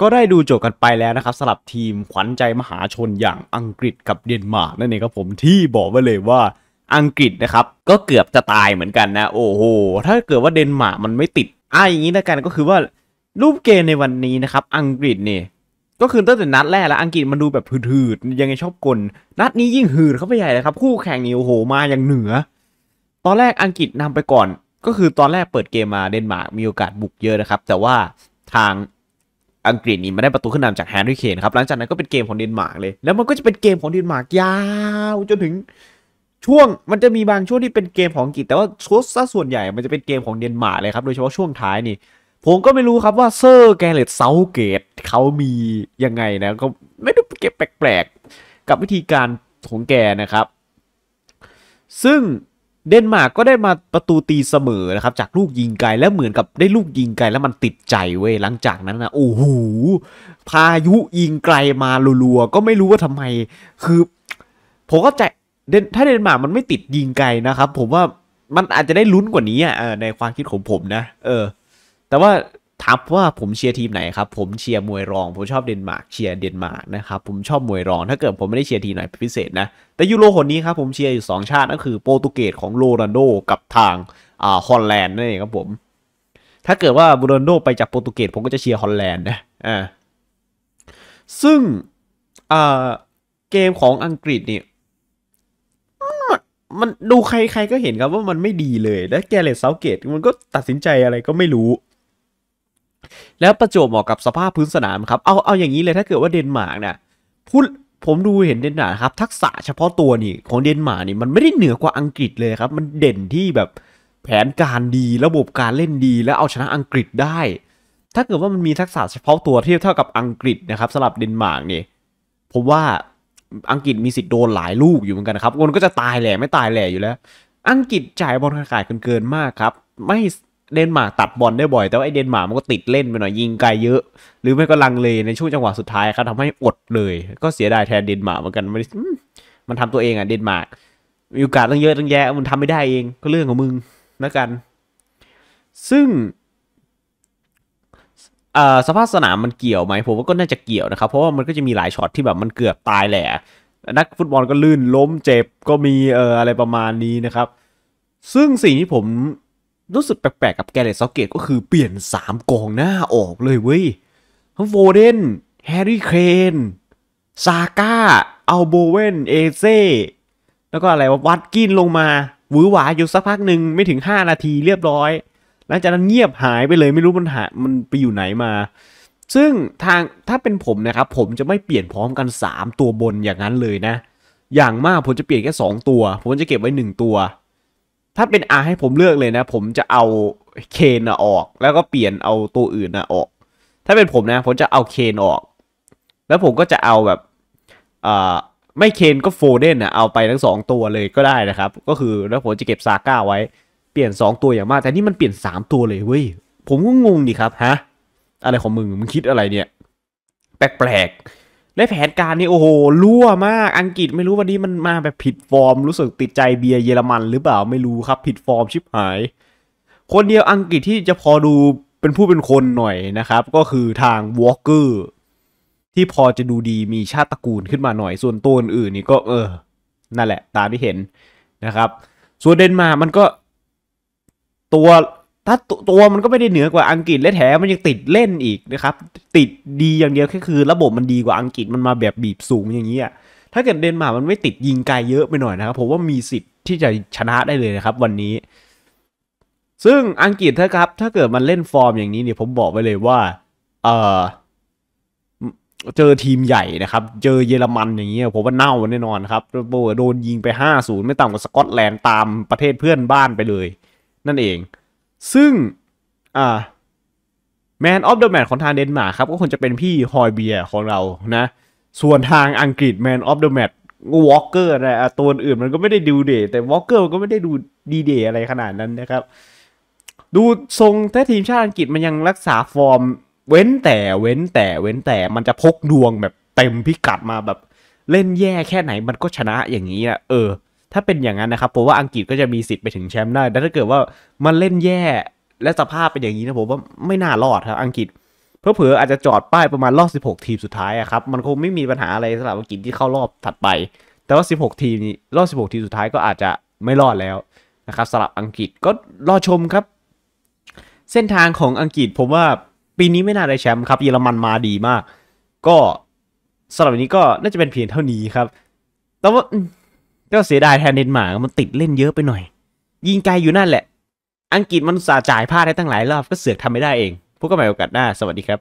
ก็ได้ดูจบกันไปแล้วนะครับสำหรับทีมขวัญใจมหาชนอย่างอังกฤษกับเดนมาร์กนั่นเองครับผมที่บอกไว้เลยว่าอังกฤษนะครับก็เกือบจะตายเหมือนกันนะ โอ้โห ถ้าเกิดว่าเดนมาร์กมันไม่ติดอะอย่างนี้แล้วกันก็คือว่ารูปเกมในวันนี้นะครับ อังกฤษเนี่ยก็คือตั้งแต่นัดแรกแล้วอังกฤษมันดูแบบหืดๆยังไงชอบกล นัดนี้ยิ่งหืดเข้าไปใหญ่เลยครับ คู่แข่งนี่โอ้โหมาอย่างเหนือ ตอนแรกอังกฤษนำไปก่อน ก็คือตอนแรกเปิดเกมมาเดนมาร์กมีโอกาสบุกเยอะนะครับ แต่ว่าทาง อังกฤษนี่ไม่ได้ประตูขึ้นนำจากแฮร์รี่เคนครับหลังจากนั้นก็เป็นเกมของเดนมาร์กเลย แล้วมันก็จะเป็นเกมของเดนมาร์กยาวจนถึงช่วงมันจะมีบางช่วงที่เป็นเกมของอังกฤษแต่ว่าช่วงส่วนใหญ่มันจะเป็นเกมของเดนมาร์กเลยครับโดยเฉพาะช่วงท้ายนี่ ผมก็ไม่รู้ครับว่าเซอร์แกเร็ธ เซาธ์เกตเขามียังไงนะก็ไม่ได้เก็บแปลกๆกับวิธีการของแกนะครับ ซึ่ง เดนมาร์กก็ได้มาประตูตีเสมอนะครับ จากลูกยิงไกลแล้วเหมือนกับได้ลูกยิงไกลแล้วมันติดใจเว้ยหลังจากนั้นนะโอ้โหพายุยิงไกลมารัวๆก็ไม่รู้ว่าทำไม คือผมก็ใจเดนถ้าเดนมาร์กมันไม่ติดยิงไกลนะครับ ผมว่ามันอาจจะได้ลุ้นกว่านี้อะในความคิดของผมนะ เออ แต่ว่า ถามว่าผมเชียร์ทีมไหนครับ ผมเชียร์มวยรอง ผมชอบเดนมาร์กเชียร์เดนมาร์กนะครับผมชอบมวยรอง ถ้าเกิดผมไม่ได้เชียร์ทีมไหนพิเศษนะ แต่ยูโรหนนี้ครับผมเชียร์อยู่ 2 ชาตินั่นคือโปรตุเกสของโรนัลโดกับทางอ่าฮอลแลนด์นั่นเองครับผม ถ้าเกิดว่าโรนัลโดไปจากโปรตุเกสผมก็จะเชียร์ฮอลแลนด์นะอ่าซึ่งอ่าเกมของอังกฤษเนี่ยมันมันดูใครๆก็เห็นครับว่ามันไม่ดีเลย และแกเร็ธ เซาธ์เกตมันก็ตัดสินใจอะไรก็ไม่รู้ แล้วประจวบเหมาะกับสภาพพื้นสนามครับเอาเอาอย่างนี้เลยถ้าเกิดว่าเดนมาร์กเนี่ยพูดผมดูเห็นเดนมาร์กครับทักษะเฉพาะตัวนี่ของเดนมาร์กนี่มันไม่ได้เหนือกว่าอังกฤษเลยครับ มันเด่นที่แบบแผนการดีระบบการเล่นดีแล้วเอาชนะอังกฤษได้ ถ้าเกิดว่ามันมีทักษะเฉพาะตัวเทียบเท่ากับอังกฤษนะครับสำหรับเดนมาร์กนี่ผมว่าอังกฤษมีสิทธิ์โดนหลายลูกอยู่เหมือนกันนะครับคนก็จะตายแหล่ไม่ตายแหล่อยู่แล้ว อังกฤษจ่ายบอลขาดเกินมากครับ ไม่ เดนมาร์กตัดบอลได้บ่อย แต่ว่าไอ้เดนมาร์กมันก็ติดเล่นไปหน่อยยิงไกลเยอะ หรือไม่ก็ลังเลในช่วงจังหวะสุดท้ายครับทำให้อดเลย ก็เสียดายแทนเดนมาร์กเหมือนกันไม่ได้อืมมันทำตัวเองอะเดนมาร์กมีโอกาสตั้งเยอะตั้งแยะมันทำไม่ได้เองก็เรื่องของมึงแล้วกัน ซึ่งอ่าสภาพสนามมันเกี่ยวไหมผมว่าก็น่าจะเกี่ยวนะครับ เพราะว่ามันก็จะมีหลายช็อตที่แบบมันเกือบตายแหละนักฟุตบอลก็ลื่นล้มเจ็บก็มีเอออะไรประมาณนี้นะครับ ซึ่งสิ่งที่ผม รู้สึกแปลกๆกับแกเร็ธ เซาธ์เกตก็คือเปลี่ยน 3กองหน้าออกเลยเว้ยทั้งโฟเดนแฮร์รี่เคนซาก้าอัลโบเวนเอเซแล้วก็อะไรวะวัดกินลงมาหวือหวาอยู่สักพักหนึ่งไม่ถึง 5 นาทีเรียบร้อย หลังจากนั้นเงียบหายไปเลยไม่รู้มันหามันไปอยู่ไหนมา ซึ่งทางถ้าเป็นผมนะครับ ผมจะไม่เปลี่ยนพร้อมกัน 3 ตัวบนอย่างนั้นเลยนะ อย่างมากผมจะเปลี่ยนแค่ 2 ตัว ผมจะเก็บไว้ 1 ตัว ถ้าเป็นอาให้ผมเลือกเลยนะ ผมจะเอาเคนอะออก แล้วก็เปลี่ยนเอาตัวอื่นอะออก ถ้าเป็นผมนะ ผมจะเอาเคนออก แล้วผมก็จะเอาแบบอ่าไม่เคนก็โฟเดนอะเอาไปทั้งสองตัวเลยก็ได้นะครับ ก็คือแล้วผมจะเก็บซาก้าไว้เปลี่ยน 2 ตัวอย่างมาก แต่นี่มันเปลี่ยน 3 ตัวเลยเว้ย ผมก็งงดิครับ ฮะ อะไรของมึง มึงคิดอะไรเนี่ย แปลกๆ และแผนการนี่โอ้โหรั่วมากอังกฤษไม่รู้วันนี้มันมาแบบผิดฟอร์ม รู้สึกติดใจเบียร์เยอรมันหรือเปล่าไม่รู้ครับ ผิดฟอร์มชิบหาย คนเดียวอังกฤษที่จะพอดูเป็นผู้เป็นคนหน่อยนะครับ ก็คือทางวอลเกอร์ที่พอจะดูดีมีชาติตระกูลขึ้นมาหน่อยส่วนตัวอื่นๆนี่ก็เออ นั่นแหละ ตามที่เห็นนะครับ ส่วนเดนมาร์กมันก็ตัว ถ้าตัวมันก็ไม่ได้เหนือกว่าอังกฤษและแถมมันยังติดเล่นอีกนะครับ ติดดีอย่างเดียวแค่คือระบบมันดีกว่าอังกฤษมันมาแบบบีบสูงอย่างนี้อะถ้าเกิดเดนมาร์กมันไม่ติดยิงไกลเยอะไปหน่อยนะครับผมว่ามีสิทธิ์ที่จะชนะได้เลยนะครับ วันนี้ ซึ่งอังกฤษถ้าครับ ถ้าเกิดมันเล่นฟอร์มอย่างนี้เนี่ยผมบอกไว้เลยว่า เออเจอทีมใหญ่นะครับ เจอเยอรมันอย่างเงี้ยผมว่าเน่าแน่นอนครับโดนยิงไป 5-0 ไม่ต่ำกว่าสกอตแลนด์ตามประเทศเพื่อนบ้านไปเลย นั่นเอง ซึ่งอ่า man of the match ของทางเดนมาร์กครับ ก็คงจะเป็นพี่ฮอยเบียร์ของเรานะ ส่วนทางอังกฤษ man of the matchวอลเกอร์นะตัวอื่นมันก็ไม่ได้ดูเดย์แต่วอลเกอร์มันก็ไม่ได้ดูดีเด่อะไรขนาดนั้นนะครับ ดูทรงถ้าทีมชาติอังกฤษมันยังรักษาฟอร์ม เว้นแต่เว้นแต่เว้นแต่มันจะพกดวงแบบเต็มพิกัดมาแบบเล่นแย่แค่ไหนมันก็ชนะอย่างนี้อะเออ ถ้าเป็นอย่างนั้นนะครับผมว่าอังกฤษก็จะมีสิทธิ์ไปถึงแชมป์ได้แต่ถ้าเกิดว่ามันเล่นแย่และสภาพเป็นอย่างนี้นะผมว่าไม่น่ารอดครับอังกฤษเพื่อเผลออาจจะจอดป้ายประมาณรอบ 16 ทีมสุดท้ายอะครับมันคงไม่มีปัญหาอะไรสำหรับอังกฤษที่เข้ารอบถัดไป แต่ว่า 16 ทีมนี้รอบ 16 ทีมสุดท้ายก็อาจจะไม่รอดแล้วนะครับสำหรับอังกฤษก็รอชมครับ เส้นทางของอังกฤษผมว่าปีนี้ไม่น่าได้แชมป์ครับเยอรมันมาดีมาก ก็สำหรับวันนี้ก็น่าจะเป็นเพียงเท่านี้ครับ แต่ว่า ก็เสียดายแทนเดนมาร์กมันติดเล่นเยอะไปหน่อย ยิงไกลอยู่นั่นแหละ อังกฤษมันสาจ่ายพลาดได้ตั้งหลายรอบก็เสือกทำไม่ได้เองพบกันใหม่โอกาสหน้าสวัสดีครับ